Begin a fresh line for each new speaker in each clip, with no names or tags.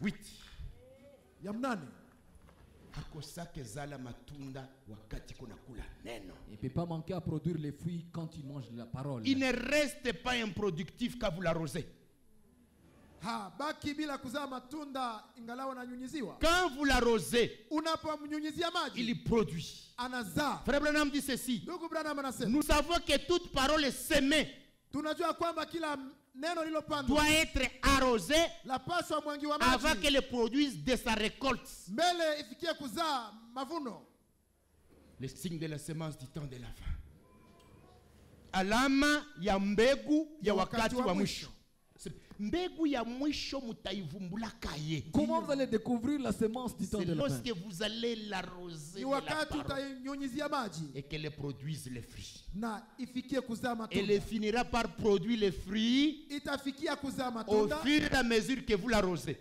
witi
ya mnane.
Matunda wakati neno.
Il ne peut pas manquer à produire les fruits quand il mange la parole.
il ne reste pas improductif quand vous l'arrosez
habaki bila kuzaa matunda ingalau ananyunyiziwa.
Quand vous l'arrosez
unapomnyunyizia maji
il produit.
anazaa.
Frère Branham dit ceci.
Ndugu branham anasema
nous savons que toute parole semée.
tunajua kwamba kila
doit être
mwangiwa
avant qu'elle produise de sa récolte. Le signe de la semence du temps de la fin alama ya mbegu ya wakati wa mwisho
Comment vous allez découvrir la semence du temps de la
lorsque vous allez l'arroser et qu'elle produise les fruits. Elle finira par produire les fruits au fur et à mesure que vous l'arrosez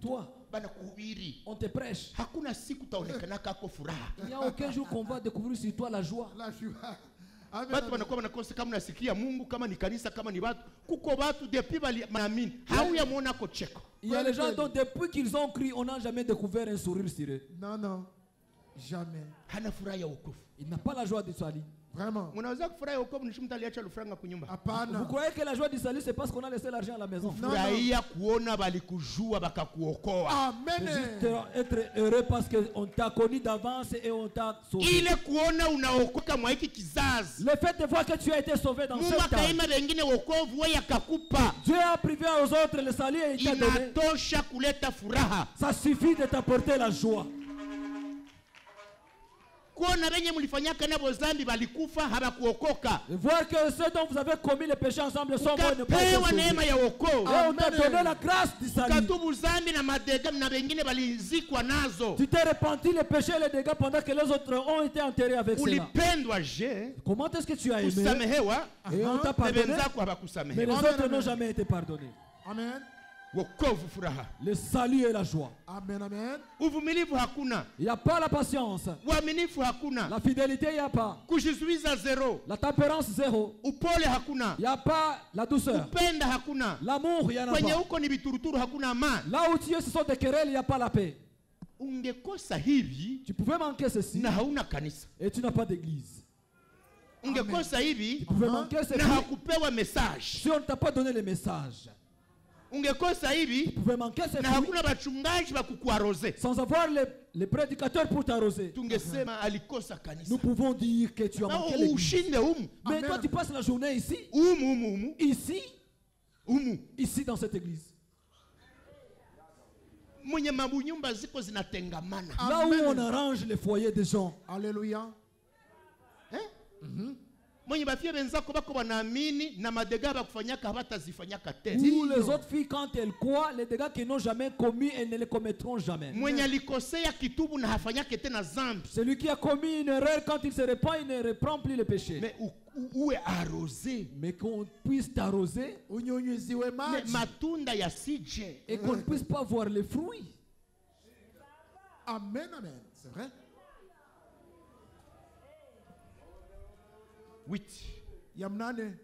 Toi, on te prêche. Il n'y a aucun jour qu'on va découvrir sur toi la joie.
La joie. Amen,
watu
amen.
wanakuwa wanakosa kama nasikia mungu kama ni kanisa kama ni watu. Kuko watu depuis bali maamini hauyamwona ko cheko
Il y a les gens dont depuis qu'ils ont crié, on n'a jamais découvert un sourire sur eux.
non non jamais.
Hana furaha ya wokovu.
Il n'a pas la joie du salut.
vraiment.
Mnaweza kufurahi wokovu nishu mtu aliacha lufranga kunyumba?
Vous croyez que la joie du salut, c'est parce qu'on a laissé l'argent à la maison?
Non,
furahia kuona balikujua bakakuokoa.
C'est
amen
juste être heureux parce qu'on t'a connu d'avance et on t'a sauvé.
ile kuona unaokoka mwa hiki kizazi.
Le fait de voir que tu as été sauvé dans
mungu
ce temps,
akaima wengine wokovu weye akakupa.
Dieu a privé aux autres le salut et il t'a donné.
inatosha kuleta furaha.
Ça suffit de t'apporter la joie.
Kuona mlifanyaka nabo zambi
voir que ceux dont vous avez commis les péchés ensemble sont
ukapewa
sauvés.
neema ya wokovu.
Et on t'a
Amen.
donné la grâce du salut.
ukatubu zambi na madega na wengine balizikwa nazo.
Tu t'es repenti les péchés et les dégâts pendant que les autres ont été enterrés avec cela.
ulipendwa je.
Comment est-ce que tu as aimé?
Kusamehewa.
Et on t'a
na
pardonné?
Wenzako
mais les autres n'ont jamais été pardonnés.
amen
wokovu furaha
Le salut et la joie.
amen amen
uvumilivu hakuna
Il n'y a pas la patience.
uaminifu hakuna
La fidélité, il n'y a pas.
kujizuiza zero
La tempérance, zéro.
upole hakuna
Il n'y a pas la douceur.
upenda hakuna
L'amour, il n'y en a
kwenye
pas.
huko ni vituruturu hakuna amani
Là où tu es, ce sont des querelles, il n'y a pas la paix.
ungekosa hivi
Tu pouvais manquer ceci
na hauna kanisa
et tu n'as pas d'église.
ungekosa hivi
Tu pouvais
Aha.
manquer
na
ceci
hakupewa message
si on ne t'a pas donné les messages.
Ungekosa hivi na hakuna bachungaji ba kukuaroze
sans avoir les, les prédicateurs pour t'arroser.
tungesema alikosa kanisa
Nous pouvons dire que tu as manqué l'église.
ushinde umu
Mais
Amen.
toi, tu passes la journée ici,
umu umu umu
ici,
umu
ici dans cette église.
mwenye mabunyumba ziko zinatengamana
Là où on arrange les foyers des gens.
alléluia
eh? Mwenye bafia benzako bako banaamini na madega bakufanyaka habatazifanyaka tena
Où les autres filles, quand elles croient, les dégâts qu'ils n'ont jamais commis, elles ne les commettront jamais.
mwenye alikosea kitubu na hafanyake tena zambi.
Celui qui a commis une erreur, quand il se répand, il ne reprend plus le péché.
u- uwe arose
Mais qu'on puisse t'arroser
unyunyiziwe
Me-
maji
matunda yasije
et qu'on ne puisse pas voir les fruits.
amen amen. C'est vrai
witi
ya mnane